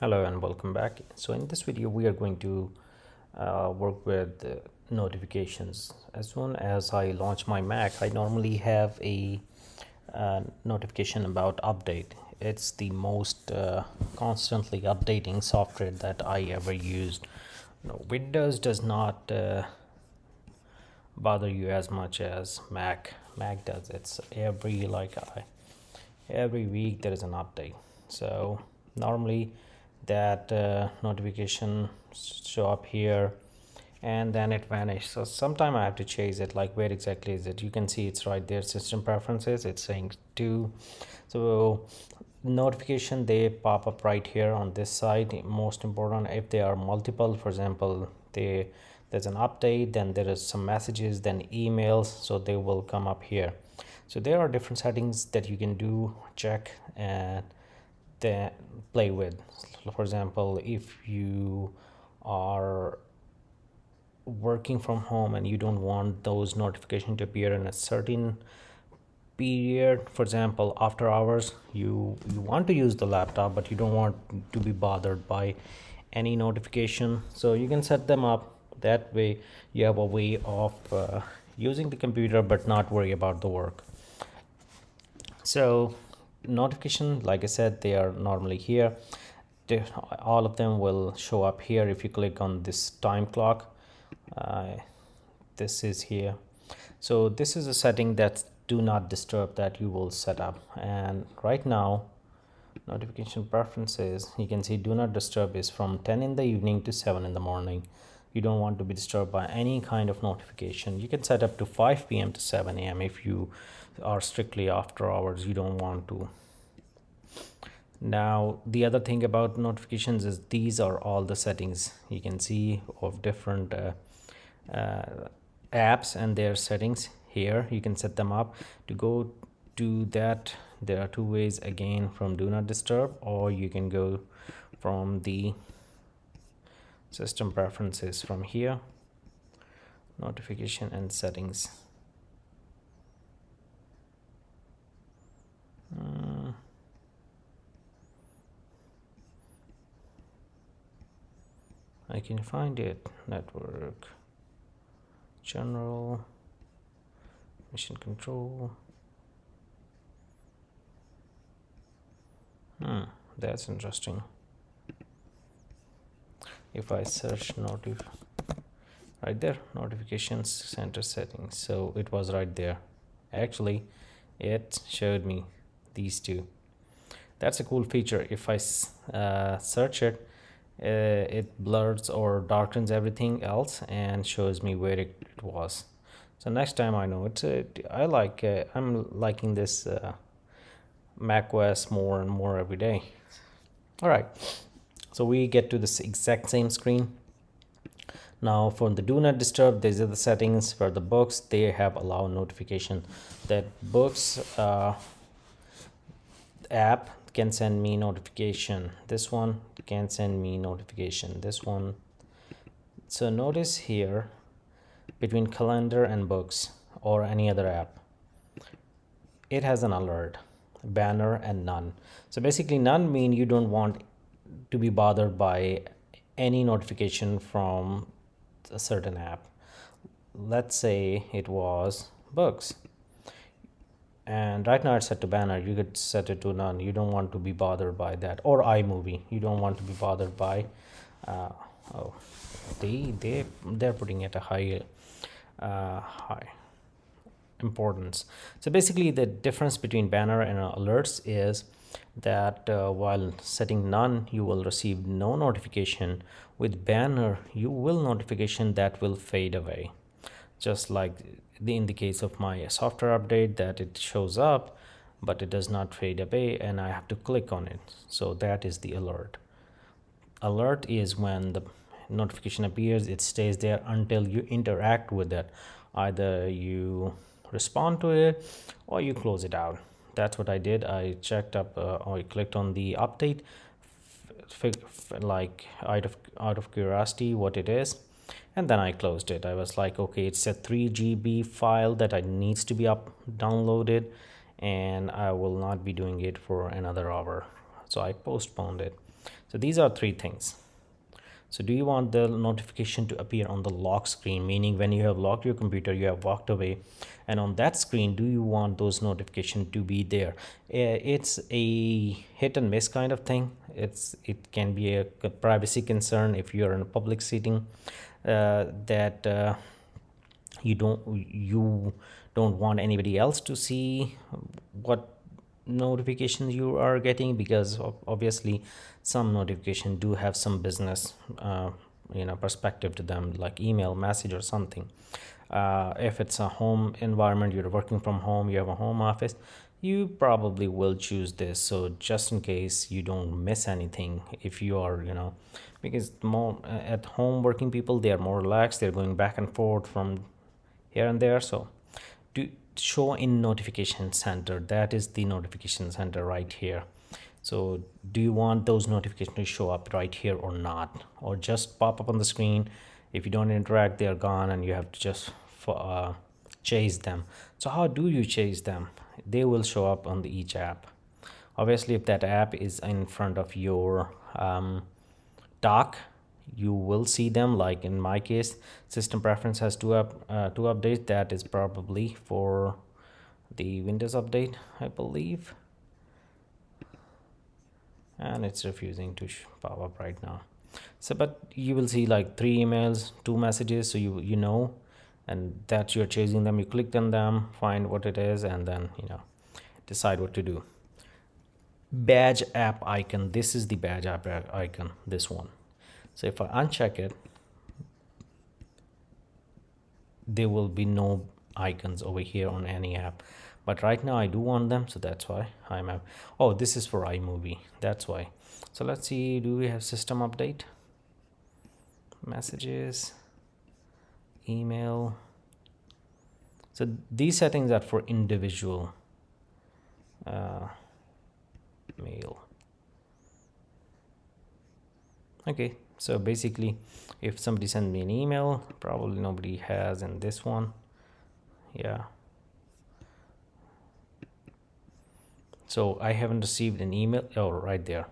Hello and welcome back. So in this video we are going to uh, work with uh, notifications. As soon as I launch my Mac I normally have a uh, notification about update. It's the most uh, constantly updating software that I ever used. No, Windows does not uh, bother you as much as Mac. Mac does. It's every like I every week there is an update. So normally that uh, notification show up here and then it vanished. So sometime i have to chase it like where exactly is it? You can see it's right there system preferences it's saying two. So notification they pop up right here on this side most important if they are multiple for example they there's an update then there is some messages then emails so they will come up here. So there are different settings that you can do check and then play with. For example if you are working from home and you don't want those notifications to appear in a certain period for example after hours you you want to use the laptop but you don't want to be bothered by any notification. So you can set them up that way. You have a way of uh, using the computer but not worry about the work. So notification. Like i said they are normally here. They, all of them will show up here if you click on this time clock. Uh, this is here. So this is a setting that do not disturb that you will set up. And right now notification preferences you can see do not disturb is from 10 in the evening to 7 in the morning you don't want to be disturbed by any kind of notification. You can set up to 5 p.m to 7 a.m if you are strictly after hours you don't want to. Now the other thing about notifications is these are all the settings. You can see of different uh, uh, apps and their settings here. You can set them up to go to that. There are two ways again from do not disturb or you can go from the system preferences from here. Notification and settings. Uh, I can find it. Network. General. Mission control. Hmm that's interesting if I search notif right there notifications center settings. So it was right there. Actually it showed me these two. That's a cool feature. If I uh, search it uh, it blurs or darkens everything else and shows me where it, it was. So next time I know it, I like uh, I'm liking this uh, Mac OS more and more every day. All right so we get to this exact same screen. Now for the do not disturb these are the settings for the books. They have allow notification that books uh, app can send me notification. This one can send me notification. This one. So notice here between calendar and books or any other app it has an alert banner and none. So basically none mean you don't want to be bothered by any notification from a certain app. Let's say it was books and right now it's set to banner. You could set it to none. You don't want to be bothered by that. Or iMovie. You don't want to be bothered by uh, oh they they they're putting it a high uh, high importance. So basically the difference between banner and alerts is that uh, while setting none you will receive no notification. With banner you will notification that will fade away. Just like the in the case of my software update that it shows up but it does not fade away and I have to click on it. So that is the alert. Alert is when the notification appears it stays there until you interact with it. Either you respond to it or you close it out that's what I did I checked up uh, or I clicked on the update like out of out of curiosity what it is and then I closed it. I was like, okay, it's a 3 GB file that I needs to be up downloaded and I will not be doing it for another hour. So I postponed it. so these are three things so do you want the notification to appear on the lock screen? Meaning when you have locked your computer you have walked away. And on that screen do you want those notifications to be there? Eh, it's a hit and miss kind of thing. It's it can be a, privacy concern if you're in a public setting uh, that uh, you don't you don't want anybody else to see what notifications you are getting because obviously some notification do have some business uh, you know perspective to them like email message or something. Uh, if it's a home environment you're working from home you have a home office you probably will choose this. So just in case you don't miss anything if you are you know because more uh, at home working people they are more relaxed they're going back and forth from here and there. So do show in notification center. That is the notification center right here. So do you want those notifications to show up right here or not? Or just pop up on the screen. If you don't interact they're gone and you have to just uh, chase them. So how do you chase them? They will show up on the each app. Obviously if that app is in front of your um, dock you will see them. Like in my case system preference has two up uh, two updates. That is probably for the windows update i believe. And it's refusing to pop up right now. So but you will see like three emails two messages so you you know. And that you're chasing them you click on them find what it is and then you know decide what to do. Badge app icon. This is the badge app icon this one so if I uncheck it there will be no icons over here on any app. But right now I do want them so that's why I'm at, oh this is for iMovie. That's why. So let's see do we have system update? Messages email. So these settings are for individual uh, mail. Okay so basically if somebody sends me an email probably nobody has in this one. Yeah. So I haven't received an email. Oh right there.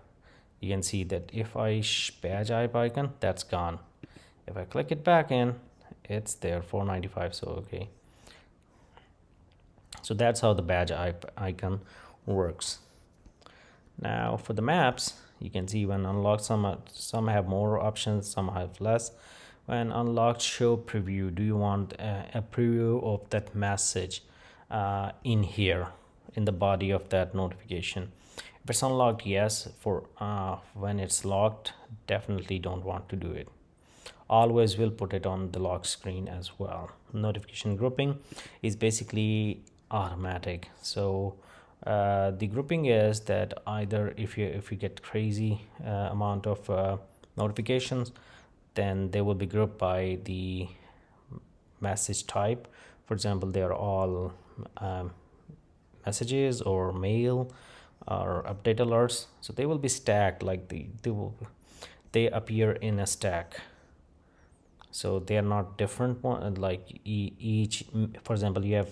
You can see that if I badge icon that's gone. If I click it back in it's there 495 so okay. So that's how the badge icon works. Now for the maps you can see when unlocked some some have more options some have less. When unlocked show preview. Do you want a, preview of that message uh, in here in the body of that notification? If it's unlocked yes. For uh, when it's locked definitely don't want to do it. Always will put it on the lock screen as well. Notification grouping is basically automatic. So uh, the grouping is that either if you if you get crazy uh, amount of uh, notifications then they will be grouped by the message type. For example they are all um, messages or mail or update alerts. So they will be stacked like the they will they appear in a stack so they are not different one like each for example you have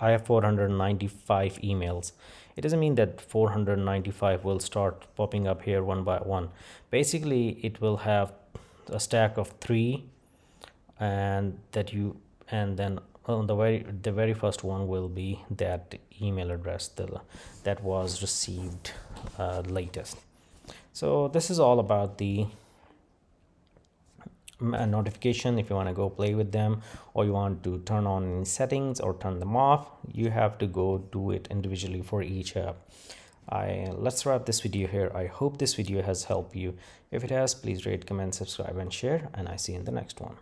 i have 495 emails. It doesn't mean that 495 will start popping up here one by one. Basically it will have a stack of three and that you and then on the very the very first one will be that email address the, that was received uh, latest. So this is all about the notification if you want to go play with them or you want to turn on settings or turn them off you have to go do it individually for each app. I let's wrap this video here. I hope this video has helped you. If it has please rate comment subscribe and share and I see you in the next one